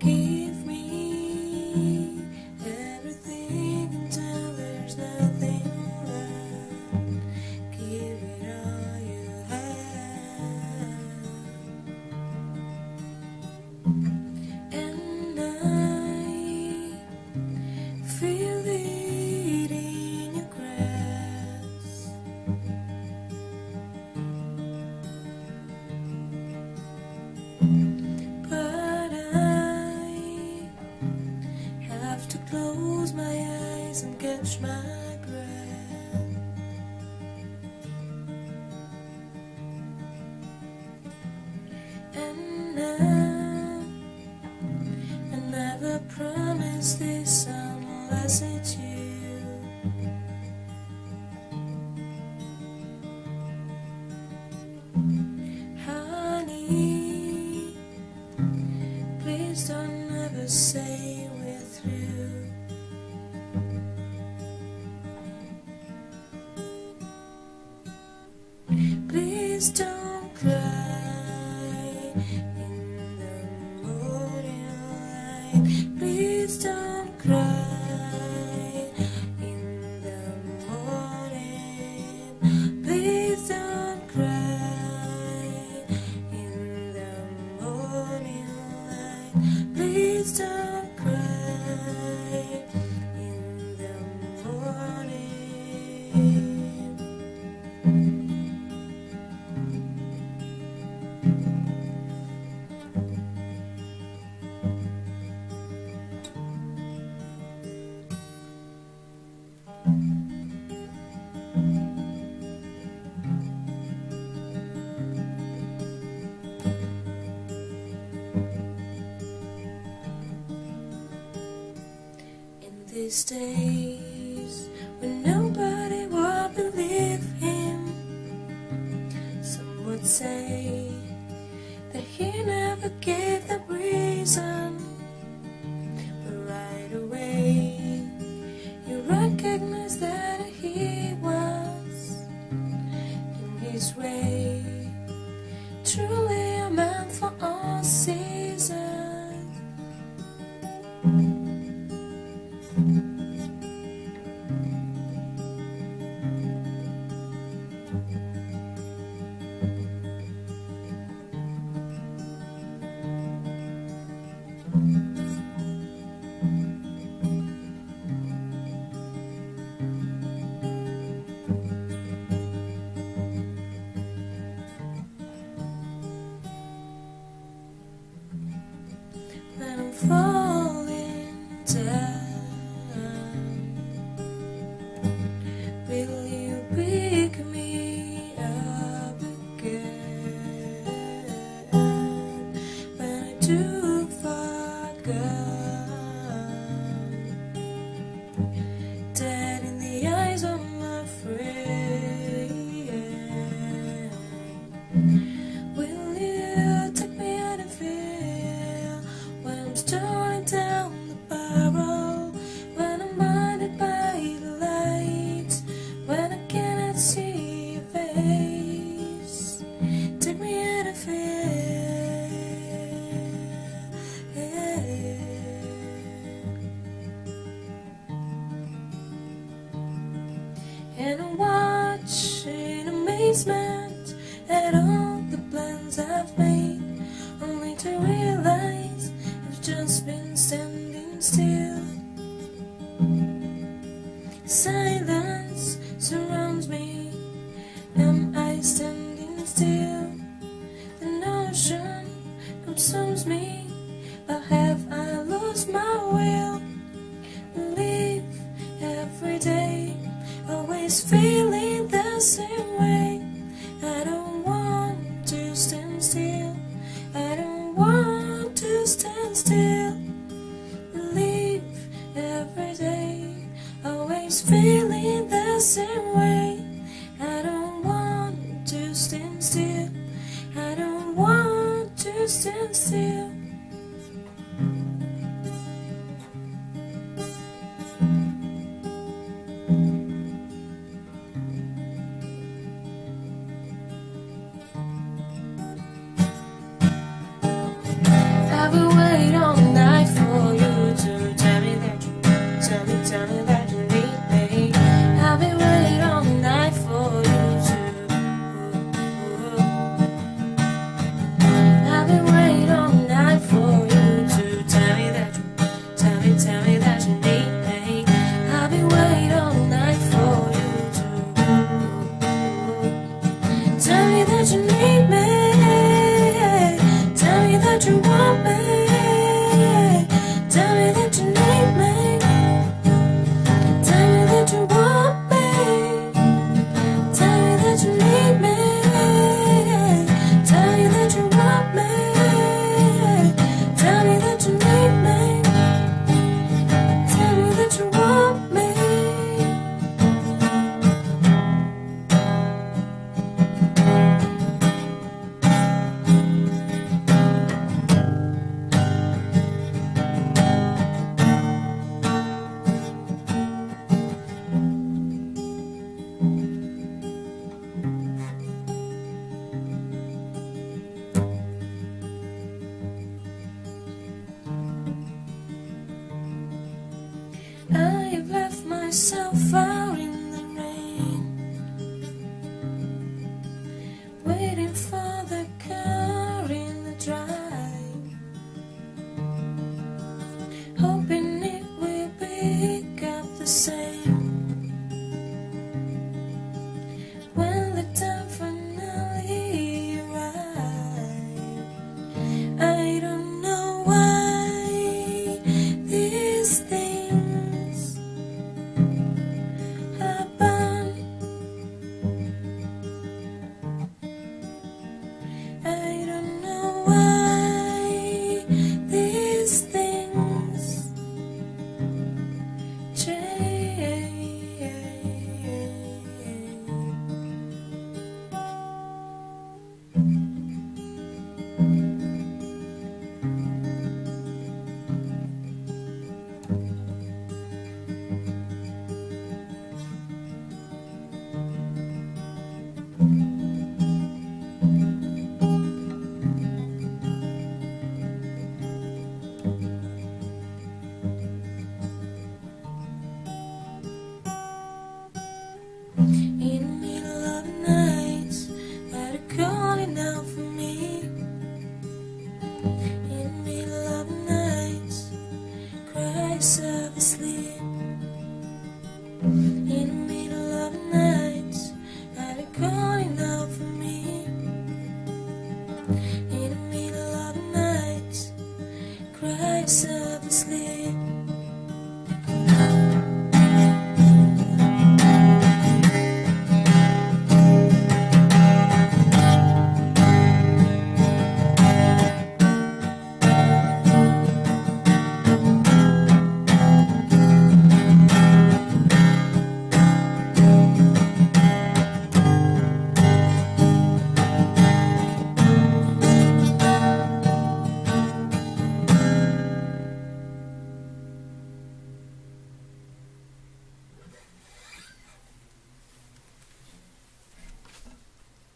keep my breath. And now I never promised this unless it's you. Honey. in the morning light. these days when nobody will believe him. Some would say. just been standing still Silence surrounds me Am I standing still? The notion consumes me But have I lost my will? Live every day Always feeling the same